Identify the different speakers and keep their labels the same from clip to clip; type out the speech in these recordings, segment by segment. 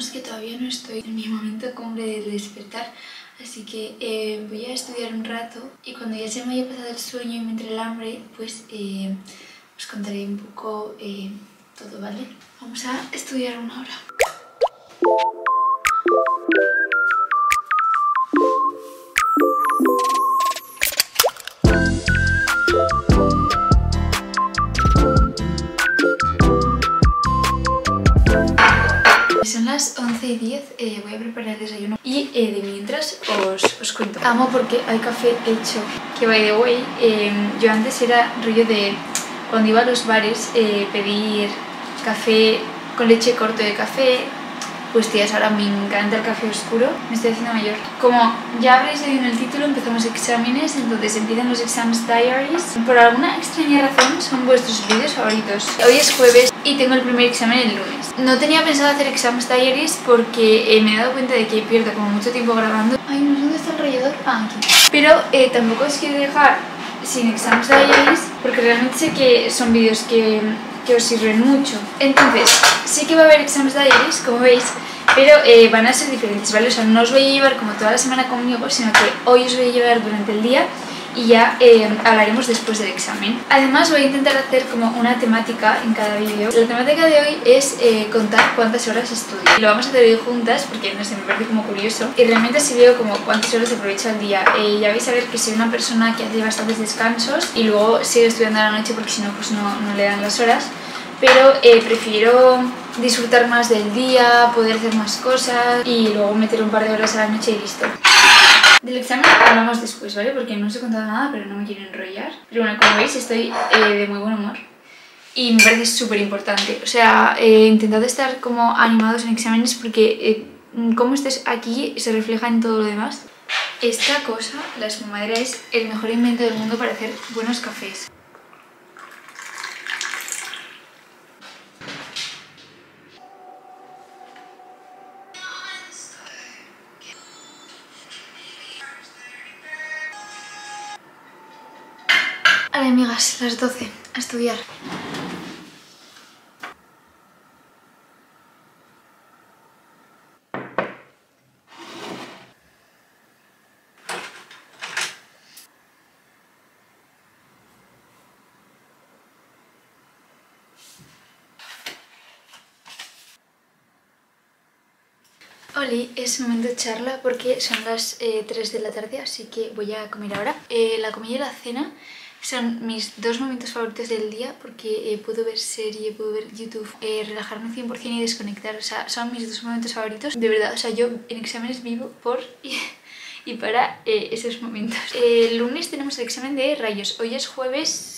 Speaker 1: digamos que todavía no estoy en mi momento cumbre de despertar, así que eh, voy a estudiar un rato y cuando ya se me haya pasado el sueño y me entre el hambre, pues eh, os contaré un poco eh, todo, ¿vale? Vamos a estudiar una hora. Amo porque hay café hecho, que by the way, eh, yo antes era rollo de cuando iba a los bares eh, pedir café con leche corto de café, pues tías, ahora me encanta el café oscuro, me estoy haciendo mayor. Como ya habréis leído en el título, empezamos exámenes, entonces empiezan los exams diaries. Por alguna extraña razón son vuestros vídeos favoritos. Hoy es jueves y tengo el primer examen el lunes. No tenía pensado hacer exams diaries porque eh, me he dado cuenta de que pierdo como mucho tiempo grabando. Ay, no sé dónde está el rallador. Ah, aquí. Pero eh, tampoco os quiero dejar sin exams diaries porque realmente sé que son vídeos que que os sirven mucho. Entonces, sí que va a haber exámenes diaries, como veis, pero eh, van a ser diferentes, ¿vale? O sea, no os voy a llevar como toda la semana conmigo, sino que hoy os voy a llevar durante el día y ya eh, hablaremos después del examen. Además voy a intentar hacer como una temática en cada vídeo. La temática de hoy es eh, contar cuántas horas estudio. Lo vamos a hacer hoy juntas porque no sé, me parece como curioso. Y realmente así veo como cuántas horas aprovecho al día. Eh, ya vais a ver que soy una persona que hace bastantes descansos y luego sigo estudiando a la noche porque si no pues no, no le dan las horas pero eh, prefiero disfrutar más del día, poder hacer más cosas y luego meter un par de horas a la noche y listo. Del examen hablamos después, ¿vale? Porque no os he contado nada, pero no me quiero enrollar. Pero bueno, como veis estoy eh, de muy buen humor y me parece súper importante. O sea, eh, intentad estar como animados en exámenes porque eh, como estés aquí se refleja en todo lo demás. Esta cosa, la espumadera, es el mejor invento del mundo para hacer buenos cafés. Vale, amigas, las 12, a estudiar. Oli, es momento de charla porque son las eh, 3 de la tarde, así que voy a comer ahora. Eh, la comida y la cena son mis dos momentos favoritos del día porque eh, puedo ver serie, puedo ver YouTube, eh, relajarme 100% y desconectar. O sea, son mis dos momentos favoritos. De verdad, o sea, yo en exámenes vivo por y, para eh, esos momentos. el lunes tenemos el examen de rayos. Hoy es jueves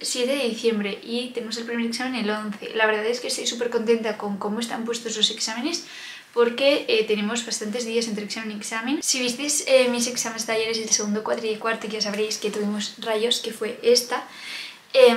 Speaker 1: 7 de diciembre y tenemos el primer examen el 11. La verdad es que estoy súper contenta con cómo están puestos los exámenes porque eh, tenemos bastantes días entre examen y examen. Si visteis eh, mis exámenes de talleres del segundo cuatro y cuarto ya sabréis que tuvimos rayos, que fue esta. Eh,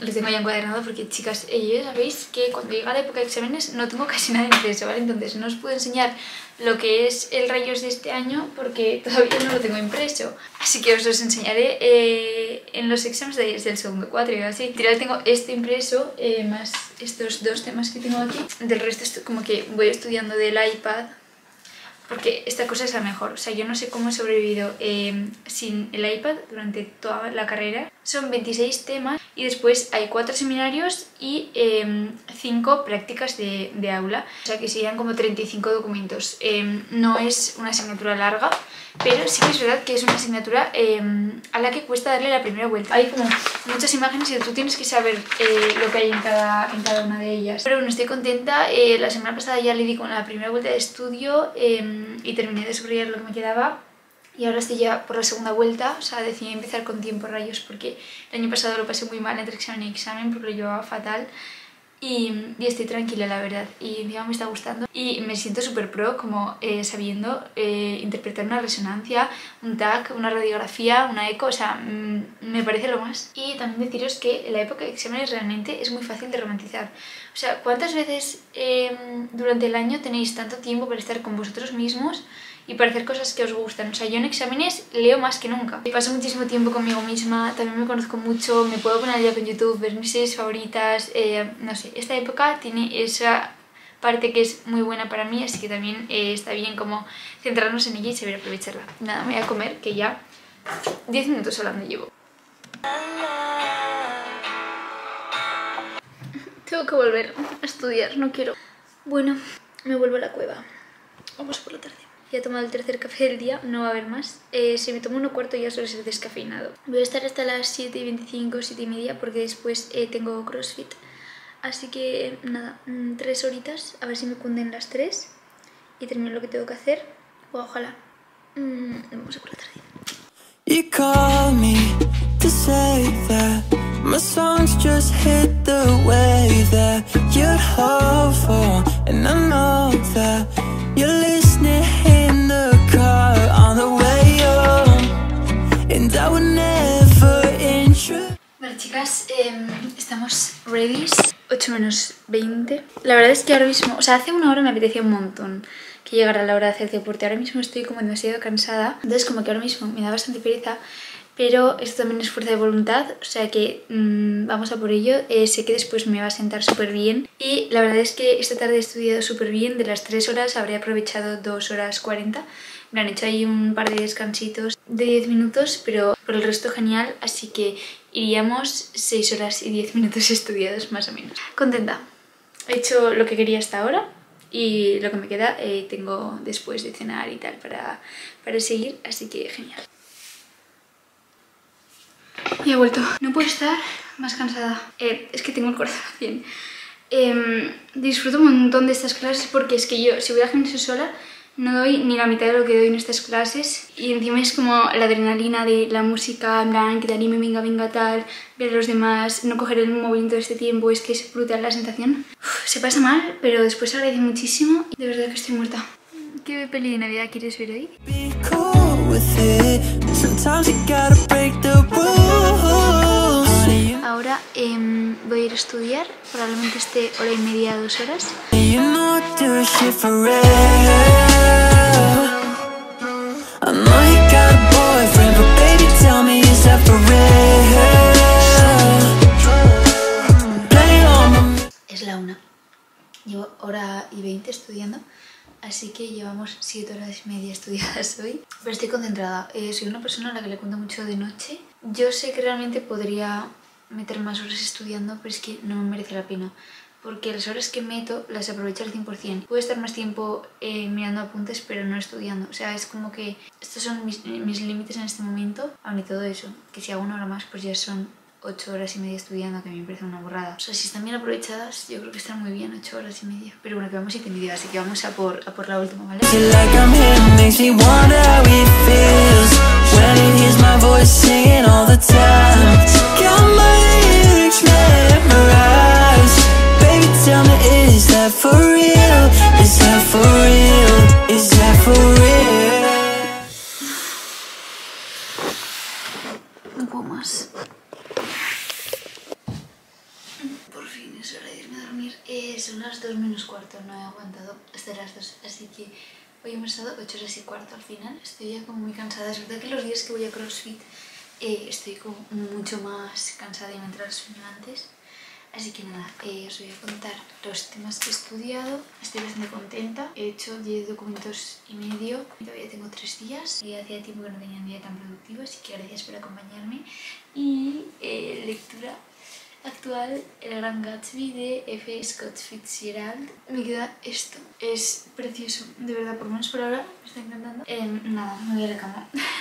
Speaker 1: lo tengo ya encuadernado porque chicas, eh, ya sabéis que cuando llega la época de exámenes no tengo casi nada impreso, ¿vale? Entonces no os puedo enseñar lo que es el rayos de este año porque todavía no lo tengo impreso. Así que os los enseñaré eh, en los exámenes de del segundo cuatro y así. Literal tengo este impreso eh, más estos dos temas que tengo aquí. Del resto esto como que voy estudiando del iPad porque esta cosa es la mejor. O sea, yo no sé cómo he sobrevivido eh, sin el iPad durante toda la carrera. Son 26 temas y después hay 4 seminarios y 5 eh, prácticas de, de, aula. O sea, que serían como 35 documentos. Eh, no es una asignatura larga, pero sí que es verdad que es una asignatura a la que cuesta darle la primera vuelta. Hay como muchas imágenes y tú tienes que saber lo que hay en cada, en cada una de ellas. Pero bueno, estoy contenta. la semana pasada ya le di con la primera vuelta de estudio y terminé de subrayar lo que me quedaba. Y ahora estoy ya por la segunda vuelta, o sea, decidí empezar con tiempo rayos porque el año pasado lo pasé muy mal entre examen y examen porque lo llevaba fatal y, y estoy tranquila la verdad y encima me está gustando y me siento súper pro como eh, sabiendo eh, interpretar una resonancia, un TAC, una radiografía, una eco, o sea, mmm, me parece lo más. Y también deciros que la época de exámenes realmente es muy fácil de romantizar. O sea, ¿cuántas veces eh, durante el año tenéis tanto tiempo para estar con vosotros mismos y para hacer cosas que os gustan. O sea, yo en exámenes leo más que nunca. Paso muchísimo tiempo conmigo misma, también me conozco mucho, me puedo poner día con YouTube, ver mis series favoritas, eh, no sé, esta época tiene esa parte que es muy buena para mí, así que también eh, está bien como centrarnos en ella y saber aprovecharla. Nada, me voy a comer, que ya 10 minutos hablando llevo. Tengo que volver a estudiar, no quiero. Bueno, me vuelvo a la cueva. Vamos por la tarde. Ya he tomado el tercer café del día, no va a haber más. Eh, si me tomo uno cuarto ya suele ser descafeinado. Voy a estar hasta las 7 y 25, 7 y media, porque después eh, tengo crossfit. Así que nada, mm, tres horitas, a ver si me cunden las tres y termino lo que tengo que hacer. O ojalá. Mm, vamos a por la tarde. You call me to say that my songs just hit the way that you'd hope for, and I know that you're listening eh, estamos ready, 8 menos 20. La verdad es que ahora mismo, o sea, hace una hora me apetecía un montón que llegara la hora de hacer deporte. Ahora mismo estoy como demasiado cansada, entonces como que ahora mismo me da bastante pereza, pero esto también es fuerza de voluntad, o sea que mmm, vamos a por ello. Eh, sé que después me va a sentar súper bien y la verdad es que esta tarde he estudiado súper bien. De las 3 horas habré aprovechado 2 horas 40. Me han hecho ahí un par de descansitos de 10 minutos, pero por el resto genial, así que iríamos 6 horas y 10 minutos estudiados más o menos. Contenta. He hecho lo que quería hasta ahora, y lo que me queda eh, tengo después de cenar y tal para, para seguir, así que genial. Y he vuelto. No puedo estar más cansada. Eh, es que tengo el corazón bien. Eh, disfruto un montón de estas clases porque es que yo, si voy a gimnasio sola, no doy ni la mitad de lo que doy en estas clases y encima es como la adrenalina de la música, en plan, que te anime, venga, venga, tal, ver a los demás, no coger el móvil todo este tiempo, es que es brutal la sensación. se pasa mal, pero después agradece muchísimo y de verdad que estoy muerta. ¿Qué peli de Navidad quieres ver hoy? Ahora eh, voy a ir a estudiar, probablemente esté hora y media, dos horas. Así que llevamos siete horas y media estudiadas hoy. Pero estoy concentrada. Eh, soy una persona a la que le cuento mucho de noche. Yo sé que realmente podría meter más horas estudiando, pero es que no me merece la pena porque las horas que meto las aprovecho al 100%. Puedo estar más tiempo eh, mirando apuntes pero no estudiando. O sea, es como que estos son mis, mis límites en este momento, aún y todo eso. Que si hago una hora más pues ya son 8 horas y media estudiando, que a mí me parece una borrada. O sea, si están bien aprovechadas, yo creo que están muy bien 8 horas y media. Pero bueno, que vamos a medio, así que vamos a por, a por la última, ¿vale? tell me, is that for real? Is that for real? Is that for real? No puedo más. Por fin es hora de irme a dormir. Eh, son las 2 menos cuarto, no he aguantado hasta las 2, así que hoy hemos estado 8 horas y cuarto al final. Estoy ya como muy cansada. Es verdad que los días que voy a CrossFit eh, estoy como mucho más cansada y me entra el sueño antes. Así que nada, eh, os voy a contar los temas que he estudiado. Estoy bastante contenta. He hecho 10 documentos y medio. Todavía tengo 3 días. Y hacía tiempo que no tenía un día tan productivo, así que gracias por acompañarme. Y eh, lectura actual, El Gran Gatsby de F. Scott Fitzgerald. Me queda esto. Es precioso, de verdad, por lo menos por ahora me está encantando. Eh, nada, me voy a la cama.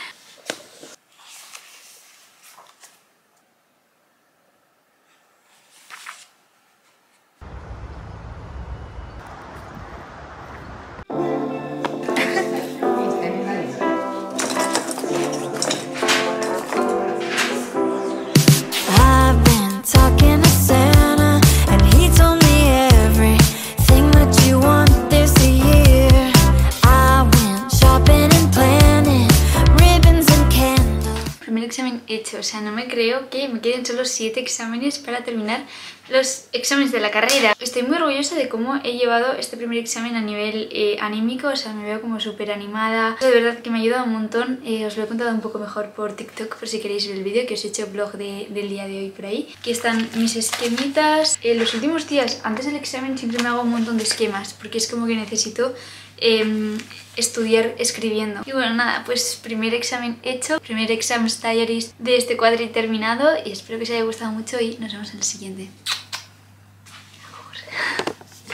Speaker 1: o sea, no me creo que me queden solo 7 exámenes para terminar los exámenes de la carrera. Estoy muy orgullosa de cómo he llevado este primer examen a nivel eh, anímico, o sea, me veo como súper animada. De verdad que me ha ayudado un montón, eh, os lo he contado un poco mejor por TikTok, por si queréis ver el vídeo, que os he hecho blog del día de hoy por ahí. Aquí están mis esquemitas. En los últimos días, antes del examen, siempre me hago un montón de esquemas, porque es como que necesito Em, estudiar escribiendo. Y bueno, nada, pues primer examen hecho, primer examen talleres de este cuadri terminado y espero que os haya gustado mucho y nos vemos en el siguiente.